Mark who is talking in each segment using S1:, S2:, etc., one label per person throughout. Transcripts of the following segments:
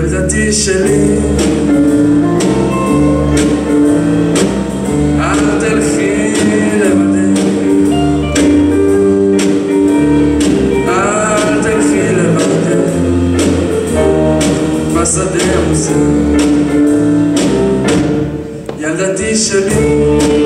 S1: ילדתי שלי. אל תלכי לבדי אל תלכי לבדי בשדה המוזר ילדתי שלי.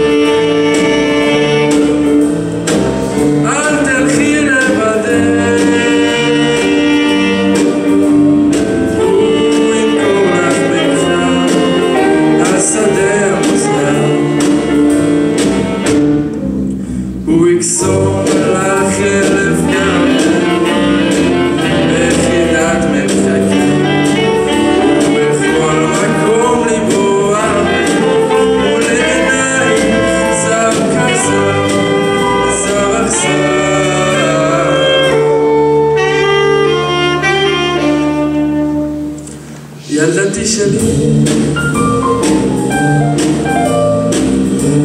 S1: יאללה תשאלי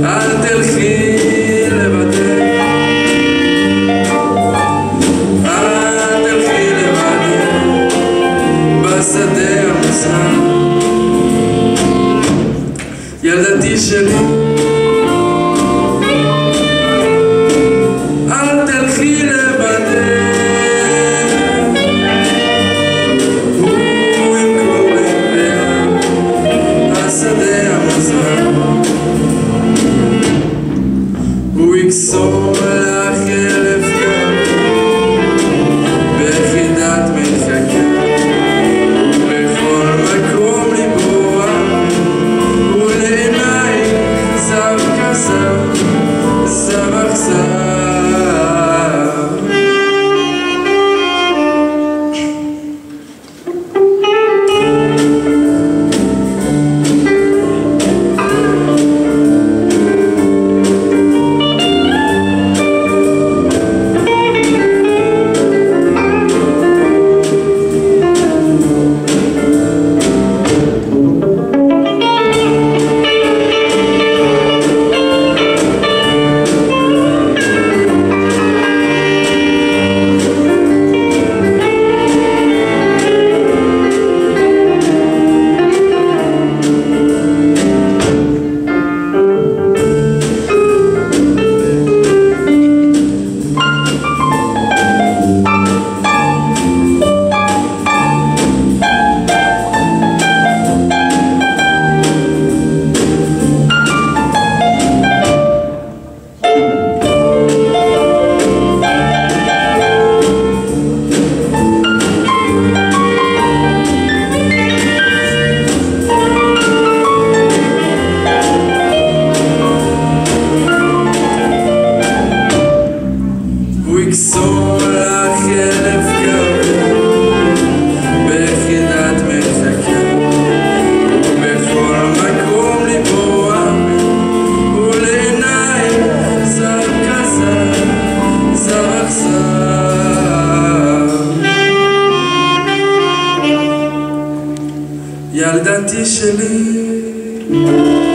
S1: אל תלכי לבדך ילדתי שלי.